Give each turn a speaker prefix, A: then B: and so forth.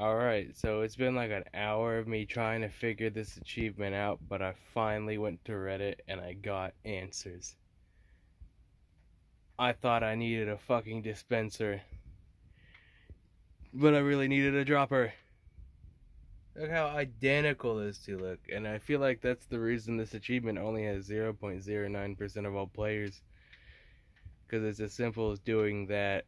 A: Alright, so it's been like an hour of me trying to figure this achievement out, but I finally went to Reddit and I got answers. I thought I needed a fucking dispenser, but I really needed a dropper. Look how identical those two look, and I feel like that's the reason this achievement only has 0.09% of all players. Because it's as simple as doing that